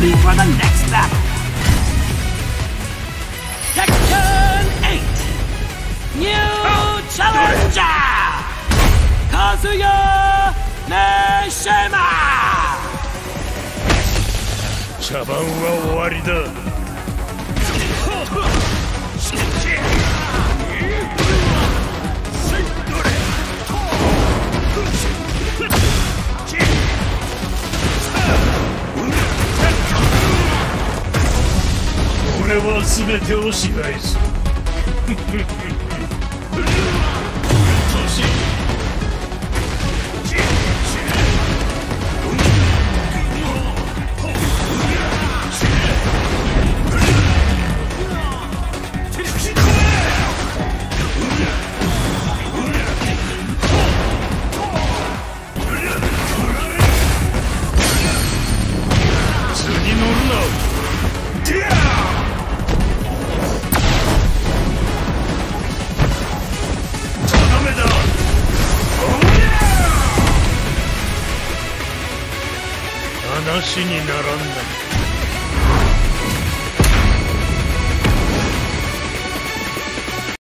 ready for the next battle. Section 8 New oh, Challenger! Kazuya Neshima! 茶番は終わりだ俺は全てを支配す。る図に乗るな。話にならんだ。